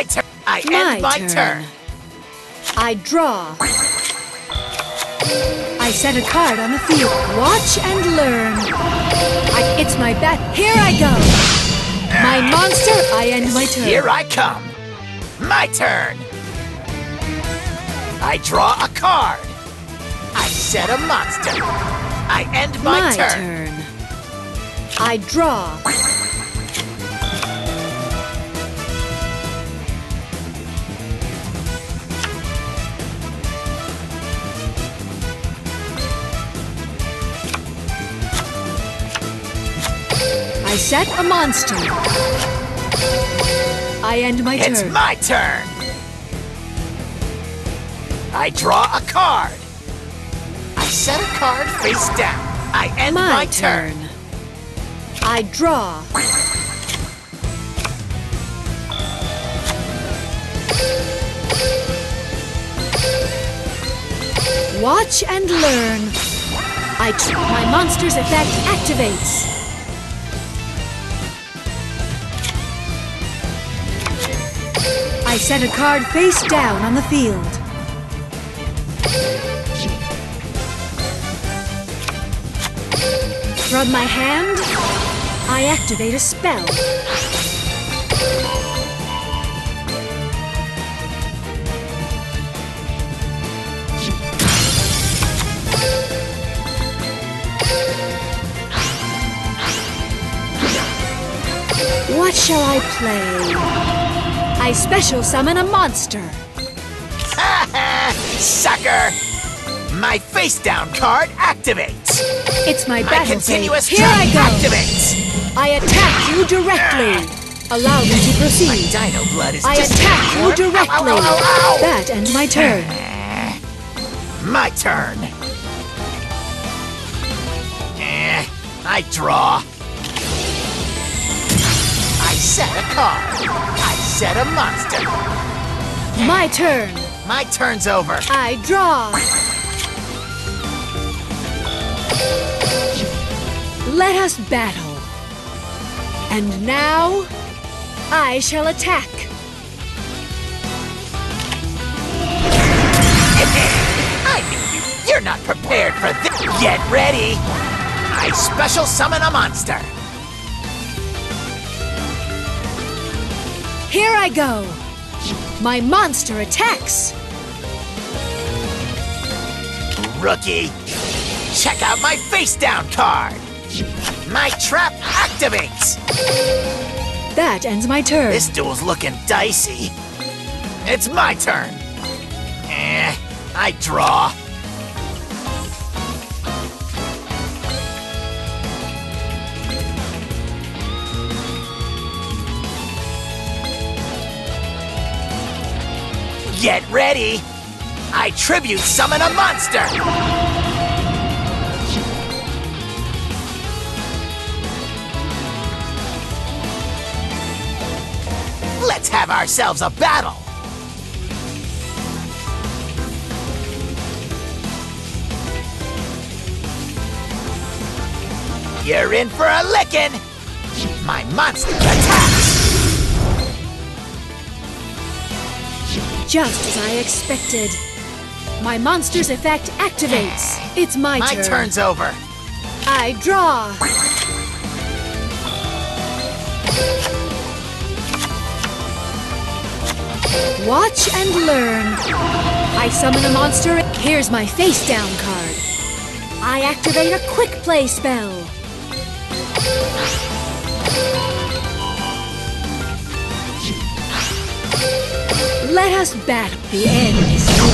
my turn. I My end my turn. turn. I draw. I set a card on the field. Watch and learn. I, it's my bet. Here I go. My monster. I end my turn. Here I come. My turn. I draw a card. I set a monster. I end my, my turn. turn. I draw. I set a monster. I end my It's turn. It's my turn. I draw a card. I set a card face down. I end my, my turn. turn. I draw. Watch and learn. I my monster's effect activates. Set a card face down on the field. From my hand, I activate a spell. What shall I play? I special summon a monster. Sucker! My face down card activates. It's my My battle continuous phase. Here I go. activates. I attack you directly. Allow me to proceed. My dino blood is I attack you warm. Directly. ow, ow, ow. That ends my turn. My turn. Eh, I draw. I set a card. I a monster. My turn. My turn's over. I draw. Let us battle. And now, I shall attack. I knew you. You're not prepared for this. Get ready. I special summon a monster. Here I go. My monster attacks. Rookie. Check out my face down card. My trap activates. That ends my turn. This duel's looking dicey. It's my turn. Eh, I draw. Get ready! I tribute summon a monster! Let's have ourselves a battle! You're in for a licking! My monster attacks! Just as I expected. My monster's effect activates. It's my, My turn. turn's over. I draw. Watch and learn. I summon a monster. Here's my face down card. I activate a quick play spell. Let us battle. The end